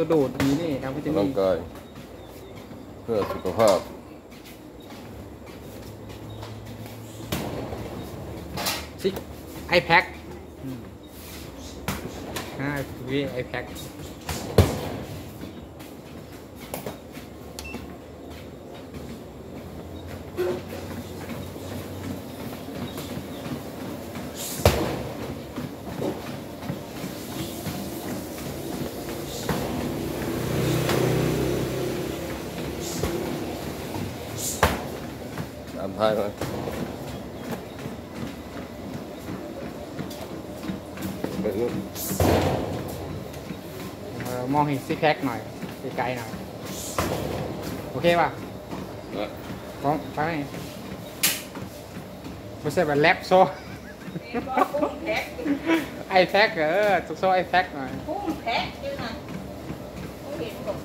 กระโดดนี้นี่ครับก็จะร่ามีงกายเพื่อสุขภาพ ซิกไอแพ็คอ่าวีไอแพ็ค ท้ายมาไปนู่นเออมองเห็นซิกแพ็คหน่อยไกลๆหน่อย โอเคป่ะนะพร้อมไปไม่ใช่แบบแรปโซ่ไอแพ็คเออตุกโซไอแพ็คหน่อย พุ่มแพ็กด้วยนะเขาเห็นบอก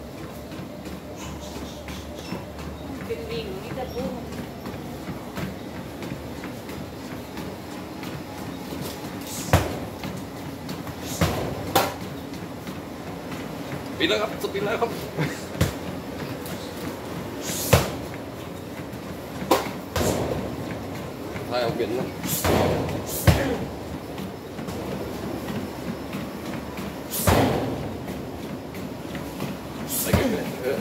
เป็นวิ่งนี่จะพุ่ม ปิดแล้วครับสปิดแล้วครับท้ายเอาเปลี่ยนนะไปกันเลยเออ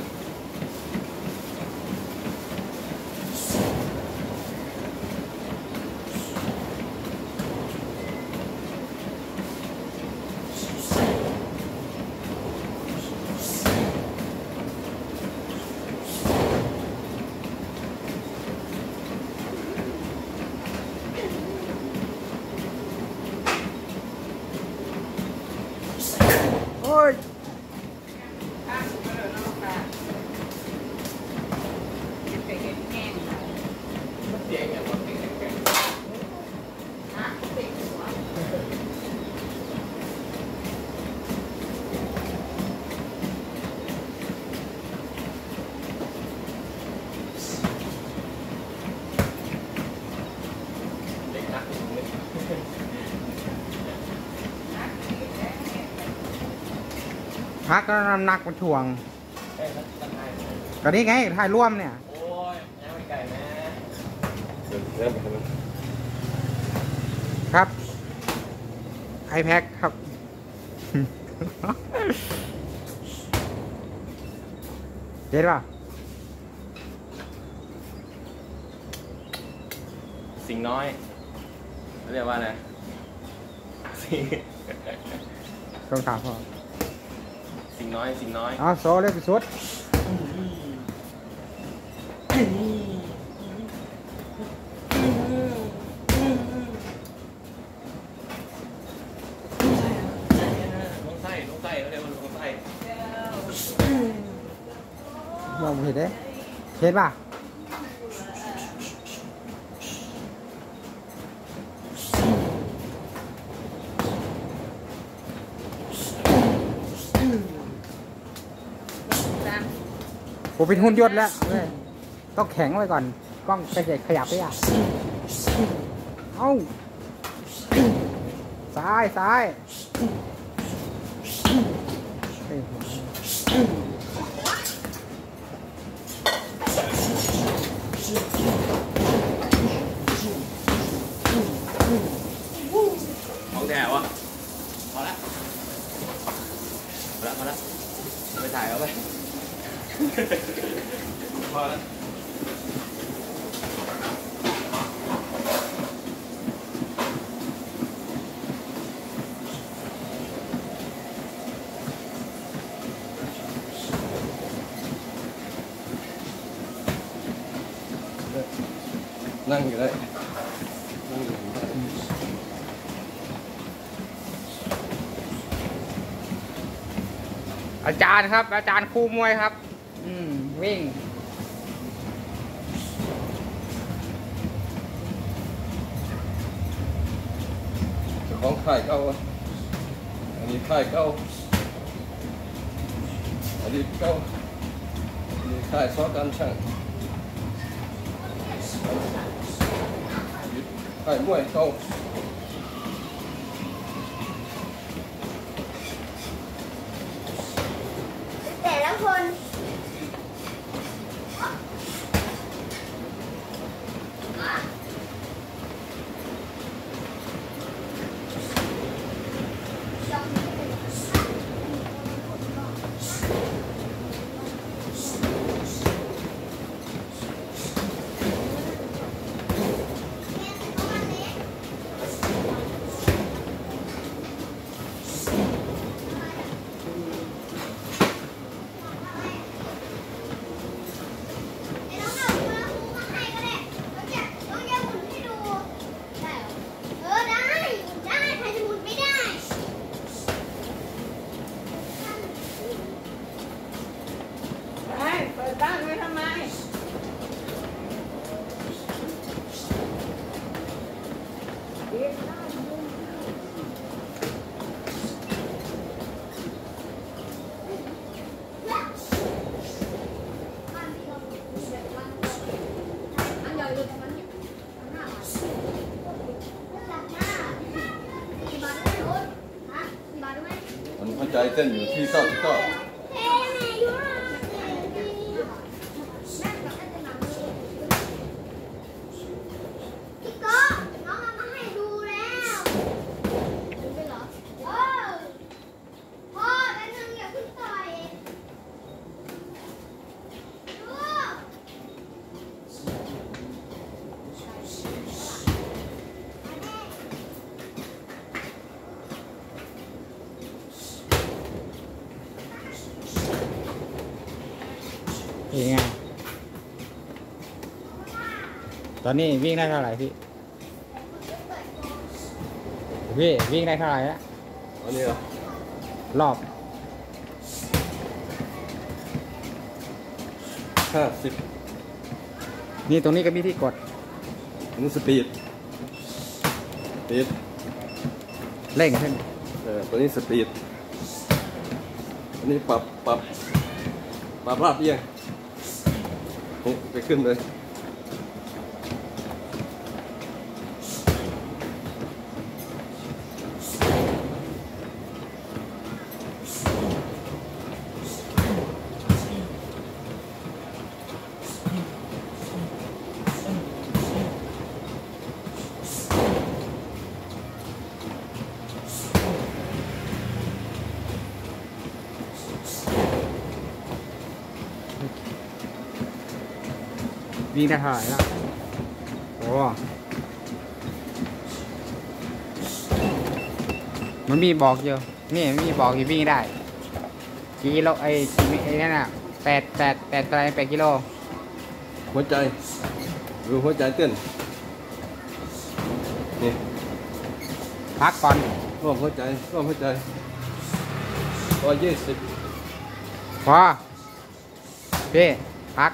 โอ้ย ข้างเออน้องตาจะไปเห็นแห้งนะเด็กหัว พักก็น้ำหนักมันถ่วงก็นี่ไงถ่ายร่วมเนี่ยเดี๋ยวแล้วไปทำไมครับไอแพ็คครับเห็นป่ะ สิ่งน้อย เรียกว่าอะไร สิ่งต้องถามพ่อ สิ่งน้อยสิ่งน้อยเอ๋อโซเล็กสุดลงไส้ลงไส้เขาเรียกว่าลงไส้มองเห็นได้เห็นป่ะ ผมเป็นหุ่นยนต์แล้วเว้ยต้องแข็งไว้ก่อนกล้องจะขยับได้อะเอ้าซ้ายซ้ายเฮ้ยของแถวอะพอละพอละพอละไปถ่ายเอาไป พอละนั่งอยู่ได้นั่งอยู่ได้อาจารย์ครับ อาจารย์ครูมวยครับ อืมวิ่งเจ้าของค่ายเก่าอะอันนี้ค่ายเก่าอันนี้เก่าอันนี้ค่ายซอการช่างค่ายมวยเก่า ตั้งไว้ทำไม มันหัวใจเต้นอยู่ที่เก้าที่เก้า พี่โก้น้องเอามาให้ดูแล้วดูไปเหรอเออพ่อแป๊บนึงอย่าเพิ่งต่อยดู นี่ไง ต อนนี้วิ่งได้เท่าไหร่พี่พี่วิ่งได้เท่าไหร่ละอันนี้เหรอรอบห้าสิบนี่ตรงนี้ก็มีที่กดอันนี้สปีดสปีดเร่งขึ้นเออตัวนี้สปีดอันนี้ปรับปรับปรับราบเอียงนี่ไปขึ้นเลย วิ่งได้เท่าไหร่ละโอ้มันมีบอกอยู่นี่มันมีบอกอยู่วิ่งได้กี่กิโลไอ้กี่ไอ้นั่นน่ะแปดแปดแปดอะไรแปดกิโลหัวใจดูหัวใจเต้นนี่พักก่อนร่วมหัวใจร่วมหัวใจร้อยยี่สิบพอพี่พัก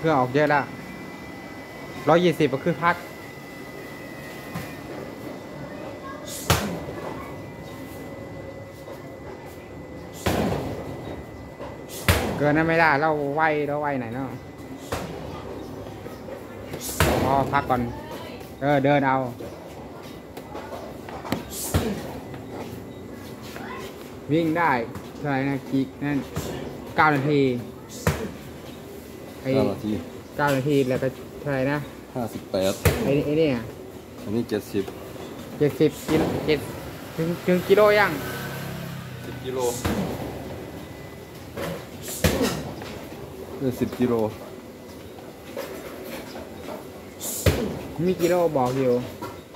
เครื่องออกเยอะแล้วร้อยยี่สิบก็คือพัก เกินนั้นไม่ได้ เราไหวเราไหวไหนเนาะพอพักก่อน เออ เดินเอาวิ่งได้เท่าไหร่นะกี่นั่นเก้านาที ไอ้ห้านาทีเก้านาทีแล้วก็เท่าไหร่นะห้าสิบแปดไอ้ไอ้เนี่ยอันนี้เจ็ดสิบเจ็ดสิบกิโลเจ็ดถึงถึงกิโลยังสิบกิโลเออสิบกิโลมีกิโลบอกอยู่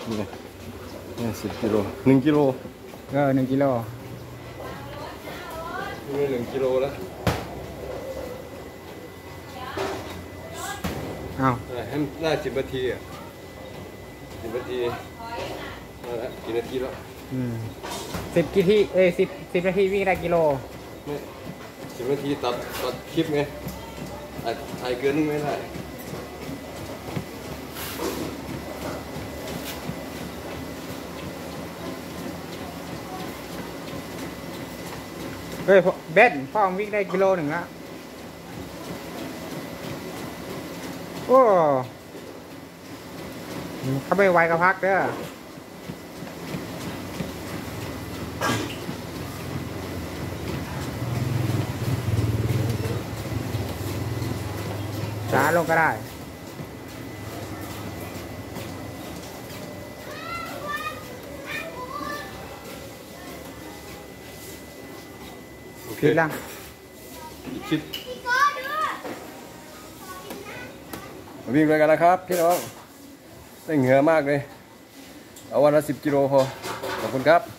นี่ไงนี่สิบกิโลหนึ่งกิโลเออหนึ่งกิโลนี่หนึ่งกิโลแล้ว อ้าวได้ให้ได้สิบนาทีอะสิบนาทีเอาละกี่นาทีแล้วอืมสิบกิทีเอ้ยสิบสิบนาทีวิ่งได้กิโล ไม่สิบนาทีตัดตัดคลิปไงถ่ายถ่ายเกินนึงไม่ได้ เฮ้ยพ่อเบนพ่อมึงวิ่งได้กิโลหนึ่งละ โอ้เขาไม่ไหวก็พักเด้อช้าลงก็ได้โอเคคิดแล้วอีกคลิปพี่โก้ดู วิ่งเลยกันนะครับพี่น้องได้เหงื่อมากเลย เอาวันละสิบกิโลพอขอบคุณครับ